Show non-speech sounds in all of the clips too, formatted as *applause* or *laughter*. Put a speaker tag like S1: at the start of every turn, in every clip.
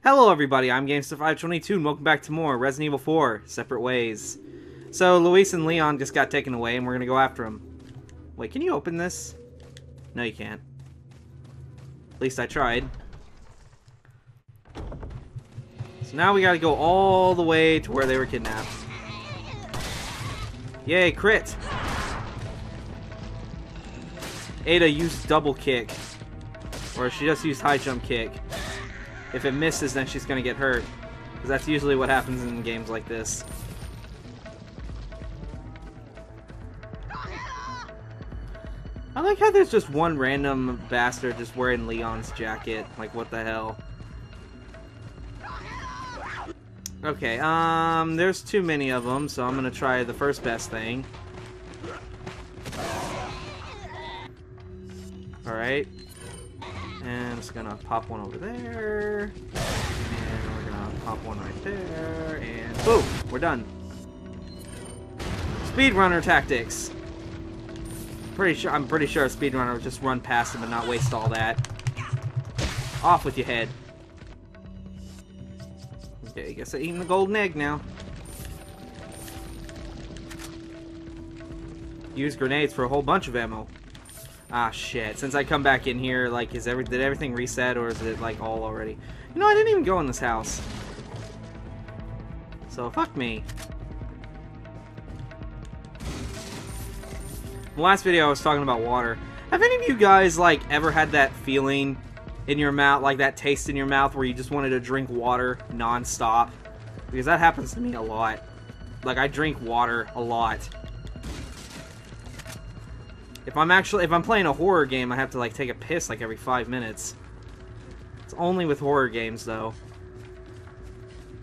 S1: Hello everybody, I'm Gamester522 and welcome back to more Resident Evil 4, Separate Ways. So, Luis and Leon just got taken away and we're gonna go after them. Wait, can you open this? No, you can't. At least I tried. So now we gotta go all the way to where they were kidnapped. Yay, crit! Ada used double kick. Or she just used high jump kick. If it misses, then she's gonna get hurt. Because that's usually what happens in games like this. I like how there's just one random bastard just wearing Leon's jacket. Like, what the hell? Okay, um, there's too many of them, so I'm gonna try the first best thing. Gonna pop one over there. And we're gonna pop one right there. And boom! We're done. Speedrunner tactics. Pretty sure I'm pretty sure a speedrunner would just run past him and not waste all that. Off with your head. Okay, I guess I'm eating the golden egg now. Use grenades for a whole bunch of ammo. Ah, shit. Since I come back in here, like, is every did everything reset, or is it, like, all already? You know, I didn't even go in this house. So, fuck me. The last video I was talking about water. Have any of you guys, like, ever had that feeling in your mouth, like that taste in your mouth where you just wanted to drink water non-stop? Because that happens to me a lot. Like, I drink water a lot. If I'm actually, if I'm playing a horror game, I have to like take a piss like every five minutes. It's only with horror games though.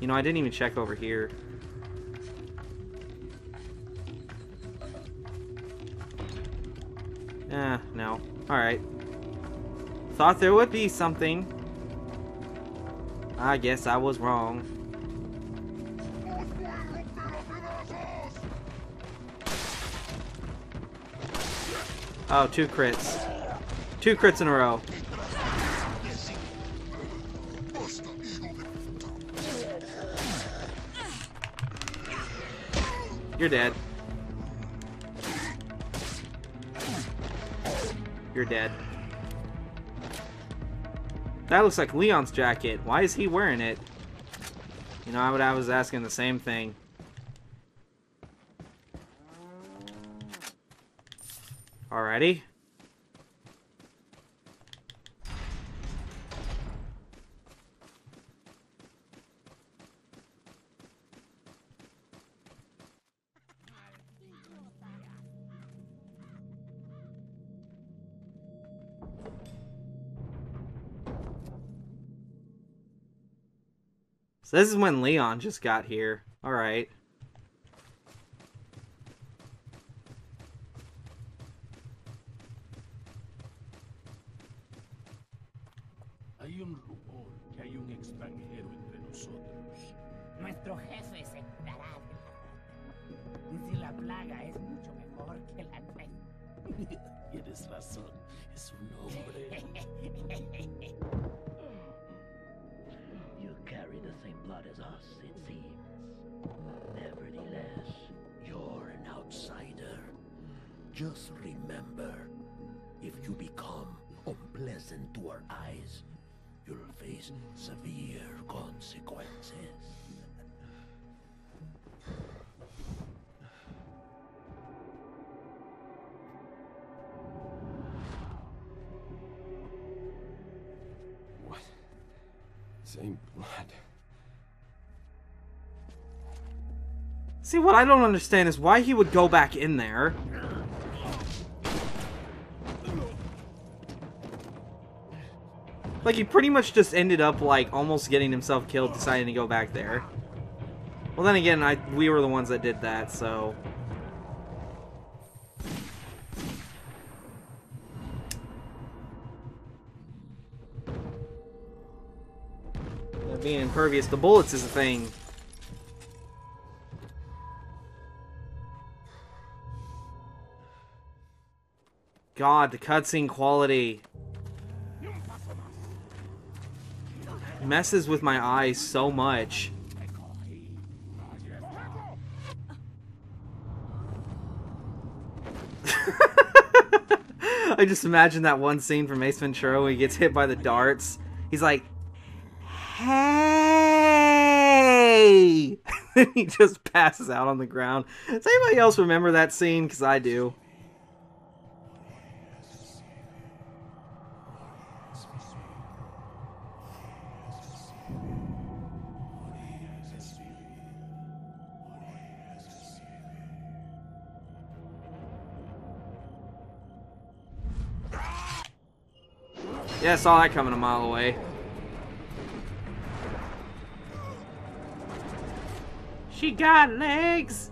S1: You know, I didn't even check over here. Eh, no. Alright. Thought there would be something. I guess I was wrong. Oh, two crits. Two crits in a row. You're dead. You're dead. That looks like Leon's jacket. Why is he wearing it? You know, I, was asking the same thing. Alrighty. So this is when Leon just got here. Alright.
S2: You'll face severe consequences.
S3: What? Same blood.
S1: See, what I don't understand is why he would go back in there. Like, he pretty much just ended up, like, almost getting himself killed, deciding to go back there. Well, then again, I we were the ones that did that, so... Being impervious to bullets is a thing. God, the cutscene quality. Messes with my eyes so much. *laughs* I just imagine that one scene from Ace Ventura when he gets hit by the darts. He's like, "Hey!" *laughs* he just passes out on the ground. Does anybody else remember that scene? Because I do. Yeah, I saw that coming a mile away. She got legs.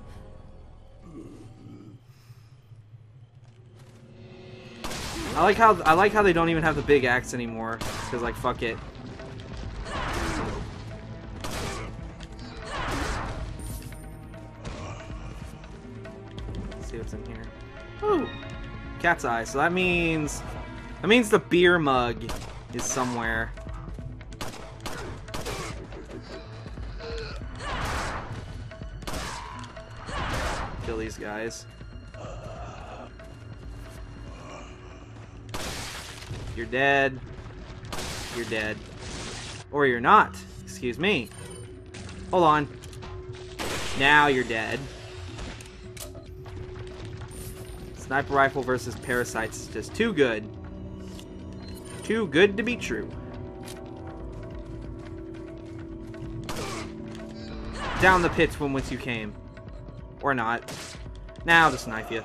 S1: I like how I like how they don't even have the big axe anymore. Cause like fuck it. Let's see what's in here. Ooh, cat's eye. So that means that means the beer mug is somewhere. Kill these guys. You're dead. You're dead. Or you're not. Excuse me. Hold on. Now you're dead. Sniper rifle versus parasites is just too good. Too good to be true. Down the pits from whence you came. Or not. Now just knife you.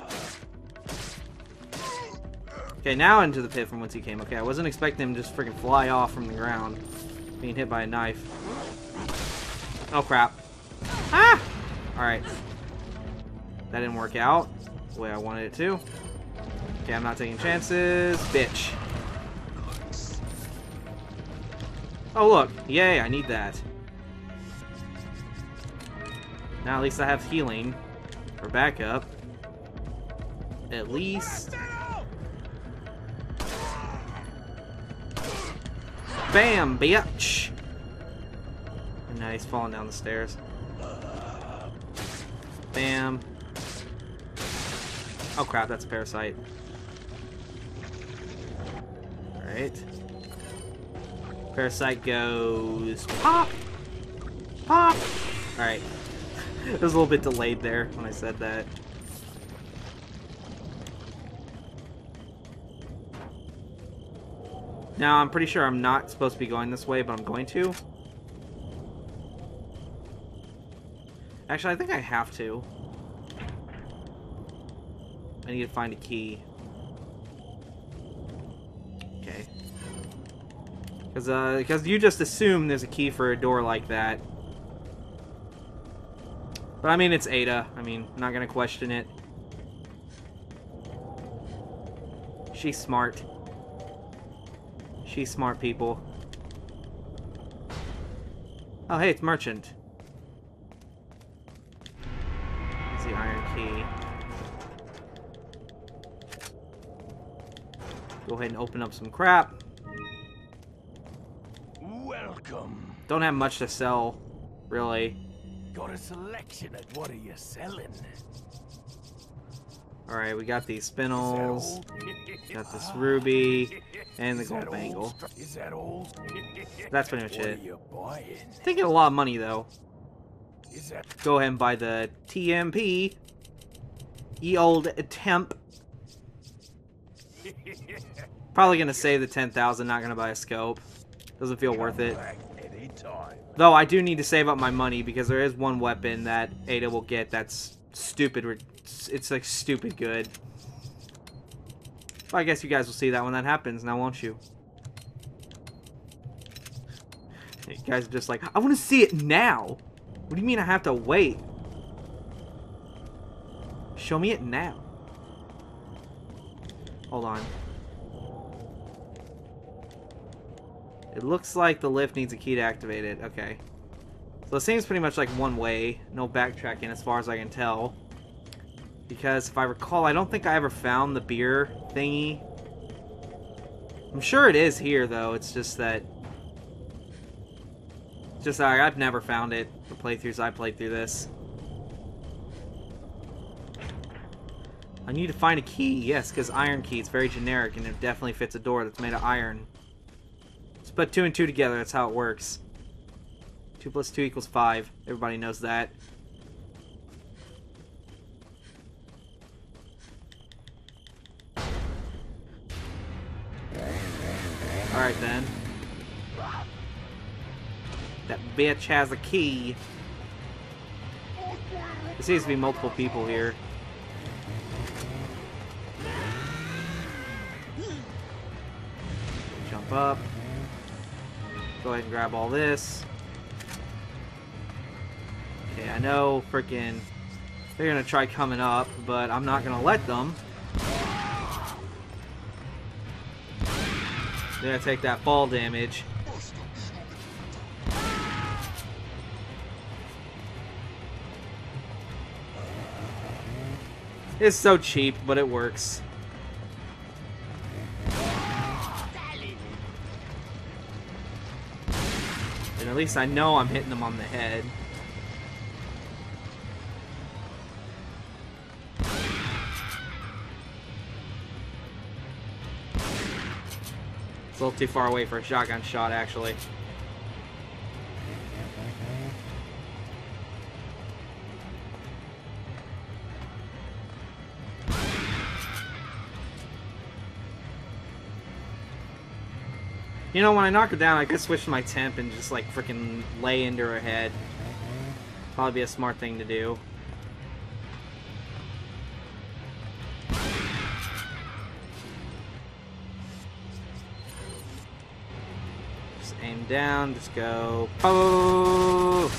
S1: Okay, now into the pit from whence he came. Okay, I wasn't expecting him to just freaking fly off from the ground. Being hit by a knife. Oh, crap. Ah! Alright. That didn't work out the way I wanted it to. Okay, I'm not taking chances. Bitch. Oh, look. Yay, I need that. Now at least I have healing. For backup. At least. Bam, bitch! And now he's falling down the stairs. Bam. Oh crap, that's a parasite. Alright. Parasite goes pop! Pop! Alright. *laughs* it was a little bit delayed there when I said that. Now, I'm pretty sure I'm not supposed to be going this way, but I'm going to. Actually, I think I have to. I need to find a key. Because uh, because you just assume there's a key for a door like that. But I mean, it's Ada. I mean, I'm not gonna question it. She's smart. She's smart, people. Oh, hey, it's Merchant. There's the iron key. Go ahead and open up some crap. Don't have much to sell, really.
S2: Got a selection at what are you selling?
S1: Alright, we got these spinels, got this ruby, and the gold bangle.
S2: Is that old?
S1: That's pretty much it.
S2: Are you buying?
S1: They get a lot of money, though.
S2: Is that
S1: Go ahead and buy the TMP. Ye old temp. *laughs* Probably gonna save the 10,000, not gonna buy a scope. Doesn't feel worth it.
S2: Anytime?
S1: Though I do need to save up my money because there is one weapon that Ada will get that's stupid. It's like stupid good. Well, I guess you guys will see that when that happens now, won't you? You guys are just like, I want to see it now. What do you mean I have to wait? Show me it now. Hold on. It looks like the lift needs a key to activate it. Okay. So it seems pretty much like one way. No backtracking as far as I can tell. Because if I recall, I don't think I ever found the beer thingy. I'm sure it is here, though. It's just that... Just uh, I've never found it. The playthroughs I played through this. I need to find a key. Yes, because iron key. It's very generic, and it definitely fits a door that's made of iron. Put two and two together. That's how it works. Two plus two equals five. Everybody knows that. Alright then. That bitch has a key. There seems to be multiple people here. Jump up. Go ahead and grab all this. Okay, I know freaking they're gonna try coming up, but I'm not gonna let them. They're gonna take that fall damage. It's so cheap, but it works. And at least I know I'm hitting them on the head. It's a little too far away for a shotgun shot, actually. You know, when I knock her down, I could switch my temp and just, like, freaking lay into her head. Probably be a smart thing to do. Just aim down, just go. Oh!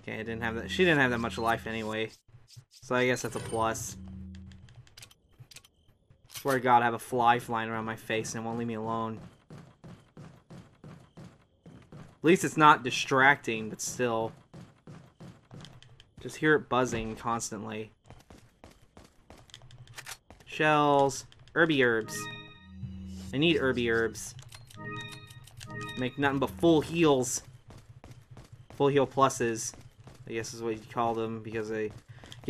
S1: Okay, I didn't have that. She didn't have that much life anyway. So I guess that's a plus. Swear to God, I have a fly flying around my face and it won't leave me alone. At least it's not distracting, but still. Just hear it buzzing constantly. Shells. Herby herbs. I need herby herbs. Make nothing but full heals. Full heal pluses. I guess is what you call them because they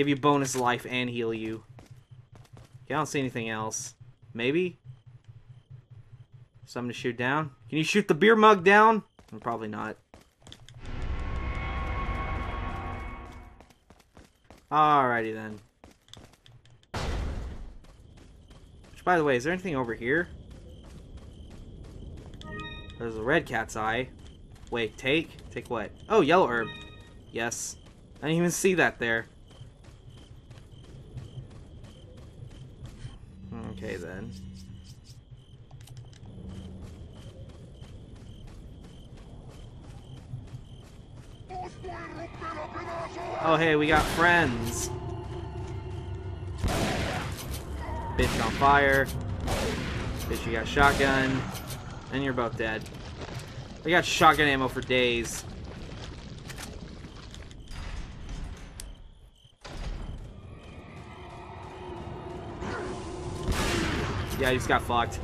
S1: give you bonus life and heal you. Okay, I don't see anything else. Maybe? Something to shoot down? Can you shoot the beer mug down? Probably not. Alrighty then. Which, by the way, is there anything over here? There's a red cat's eye. Wait, take? Take what? Oh, yellow herb. Yes. I didn't even see that there. Okay then. Oh hey, we got friends. Bitch on fire. Bitch, you got shotgun. And you're both dead. We got shotgun ammo for days. Yeah, he just got fucked.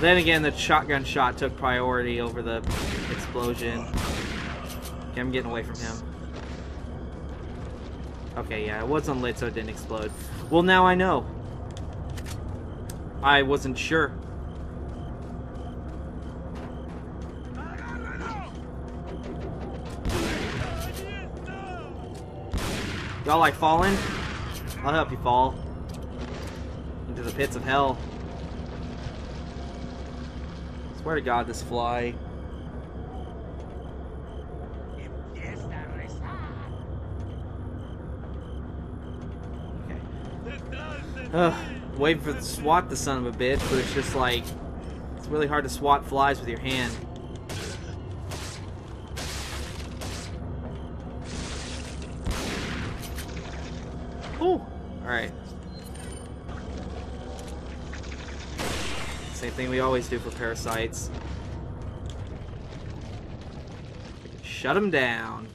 S1: Then again, the shotgun shot took priority over the explosion. Okay, I'm getting away from him. Okay, yeah, it was unlit, so it didn't explode. Well, now I know. I wasn't sure. Y'all like falling? I'll help you fall the pits of hell. Swear to God, this fly.
S4: Empieza a rezar.
S1: Okay. Ugh, waiting for the swat the son of a bitch, but it's just like it's really hard to swat flies with your hand. thing we always do for parasites. Shut them down.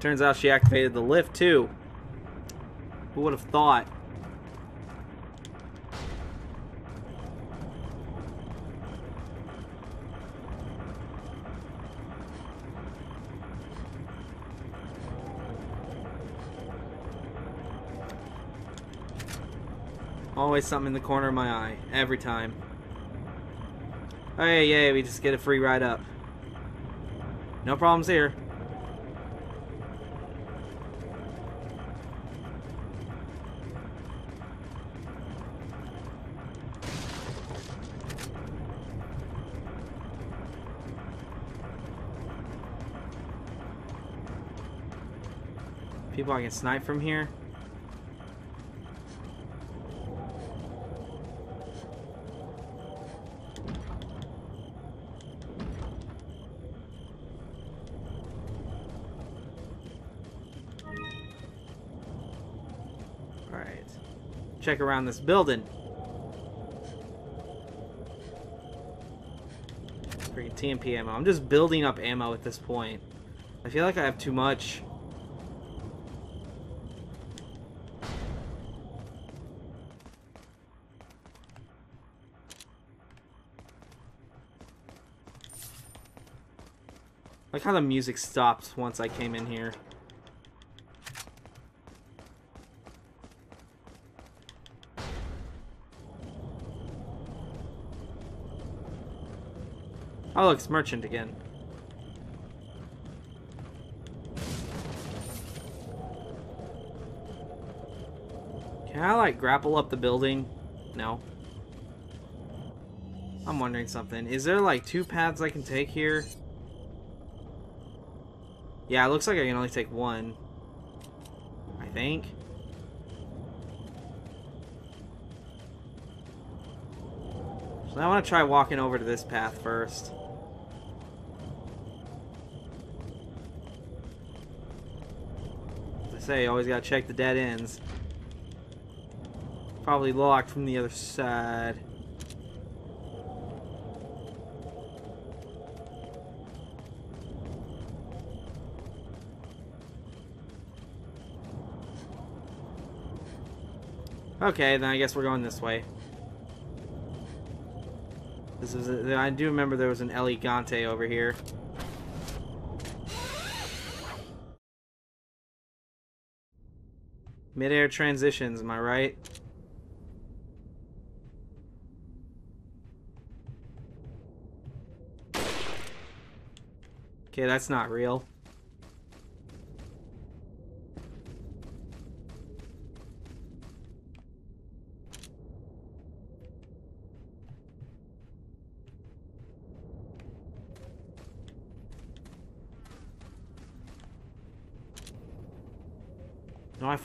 S1: Turns out she activated the lift too. Who would have thought? Always something in the corner of my eye. Every time. Yeah, yeah, we just get a free ride up. No problems here. People I can snipe from here. Check around this building. Freaking TMP ammo. I'm just building up ammo at this point. I feel like I have too much. Like how the music stopped once I came in here. Oh, look, it's Merchant again. Can I, like, grapple up the building? No. I'm wondering something. Is there, like, two paths I can take here? Yeah, it looks like I can only take one. I think. So I want to try walking over to this path first. As I say, always gotta check the dead ends. Probably locked from the other side. Okay, then I guess we're going this way. This is. A, I do remember there was an El Gigante over here. Mid-air transitions, am I right? Okay, that's not real.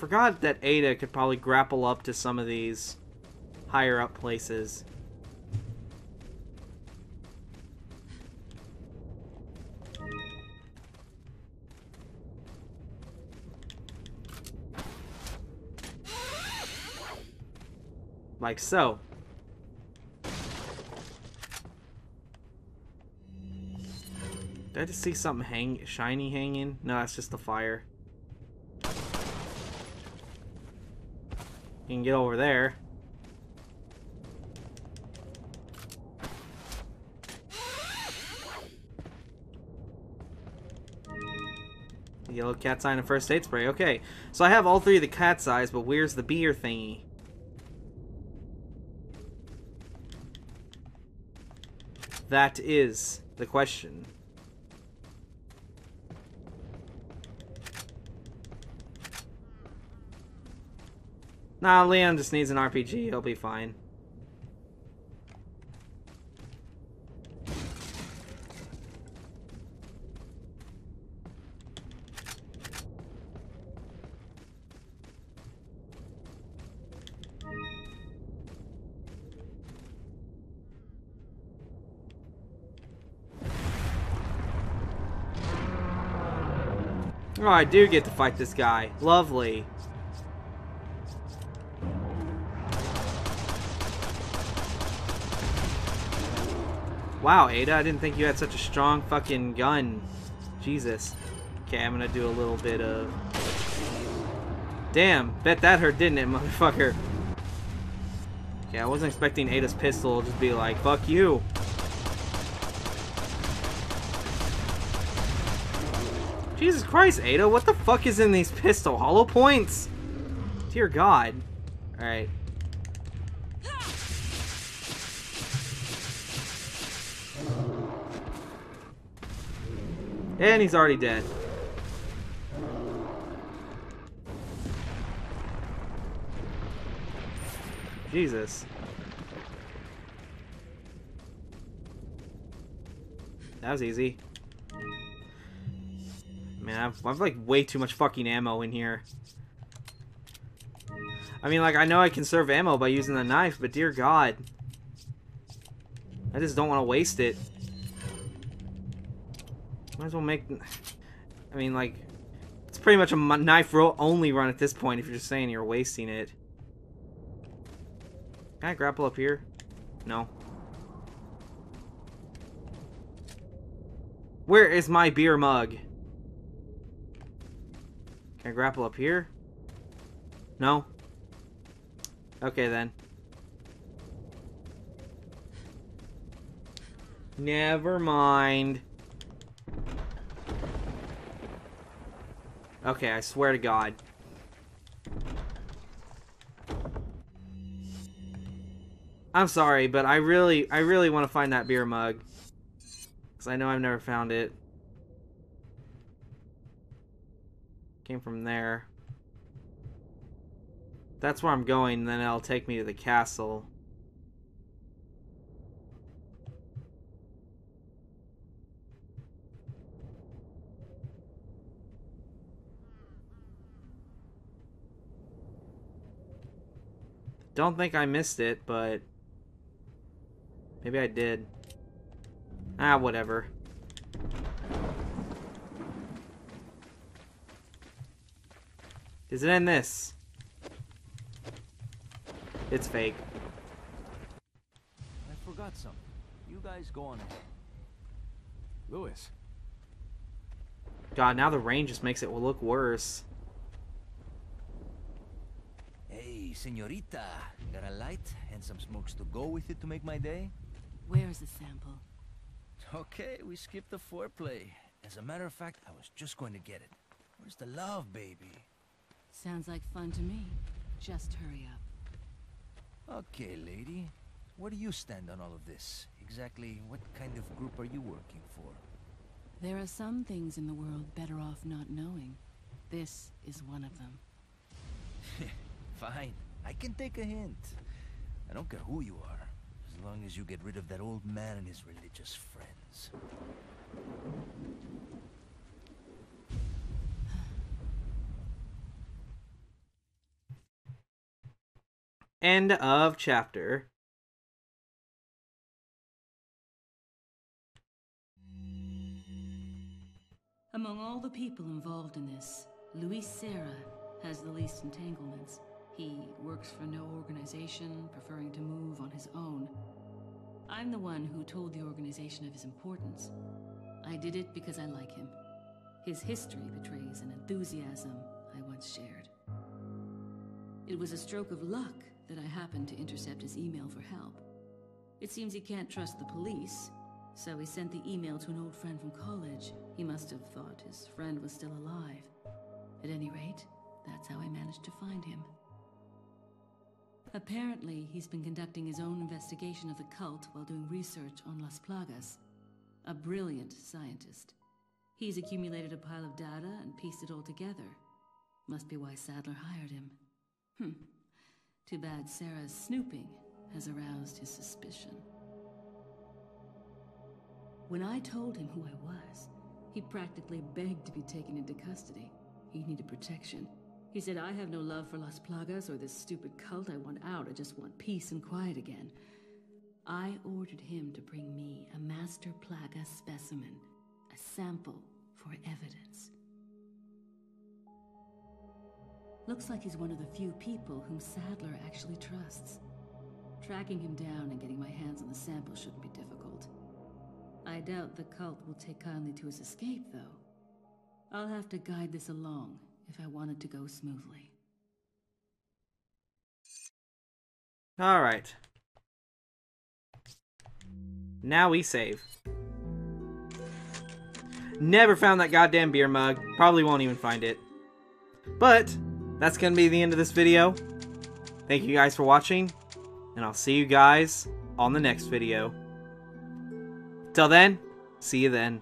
S1: Forgot that Ada could probably grapple up to some of these higher up places. Like so. Did I just see something hang shiny hanging? No, that's just the fire. You can get over there. Yellow cat's eye and first aid spray. Okay, so I have all three of the cat's eyes, but where's the beer thingy? That is the question. Nah, Leon just needs an RPG. He'll be fine. Oh, I do get to fight this guy. Lovely. Wow, Ada, I didn't think you had such a strong fucking gun. Jesus. Okay, I'm gonna do a little bit of... Damn, bet that hurt, didn't it, *laughs* motherfucker? Okay, I wasn't expecting Ada's pistol to just be like, fuck you. Jesus Christ, Ada, what the fuck is in these pistol hollow points? Dear God. Alright. And he's already dead. Jesus. That was easy. Man, I've, like way too much fucking ammo in here. I mean, like, I know I can conserve ammo by using the knife, but dear God. I just don't want to waste it. Might as well make... I mean, like, it's pretty much a knife roll only run at this point if you're just saying you're wasting it. Can I grapple up here? No. Where is my beer mug? Can I grapple up here? No? Okay then. Never mind. Okay, I swear to God. I'm sorry, but I really, I really want to find that beer mug. Because I know I've never found it. Came from there. That's where I'm going, then it'll take me to the castle. Don't think I missed it, but... Maybe I did. Ah, whatever. Is it in this? It's fake.
S5: I forgot something. You guys go on ahead.
S3: Luis.
S1: God, now the rain just makes it look worse.
S5: Senorita. Got a light and some smokes to go with it to make my day?
S6: Where's the sample?
S5: Okay, we skipped the foreplay. As a matter of fact, I was just going to get it. Where's the love, baby?
S6: Sounds like fun to me. Just hurry up.
S5: Okay, lady. Where do you stand on all of this? Exactly what kind of group are you working for?
S6: There are some things in the world better off not knowing. This is one of them. *laughs*
S5: Fine. I can take a hint. I don't care who you are, as long as you get rid of that old man and his religious friends.
S1: End of chapter.
S6: Among all the people involved in this, Luis Sera has the least entanglements. He works for no organization, preferring to move on his own. I'm the one who told the organization of his importance. I did it because I like him. His history betrays an enthusiasm I once shared. It was a stroke of luck that I happened to intercept his email for help. It seems he can't trust the police, so he sent the email to an old friend from college. He must have thought his friend was still alive. At any rate, that's how I managed to find him. Apparently, he's been conducting his own investigation of the cult while doing research on Las Plagas. A brilliant scientist. He's accumulated a pile of data and pieced it all together. Must be why Saddler hired him. Hmm. Too bad Sera's snooping has aroused his suspicion. When I told him who I was, he practically begged to be taken into custody. He needed protection. He said, I have no love for Las Plagas or this stupid cult. I want out. I just want peace and quiet again. I ordered him to bring me a Master Plaga specimen, a sample for evidence. Looks like he's one of the few people whom Saddler actually trusts. Tracking him down and getting my hands on the sample shouldn't be difficult. I doubt the cult will take kindly to his escape, though. I'll have to guide this along if I want it to go smoothly.
S1: Alright. Now we save. Never found that goddamn beer mug. Probably won't even find it. But, that's gonna be the end of this video. Thank you guys for watching, and I'll see you guys on the next video. Till then, see you then.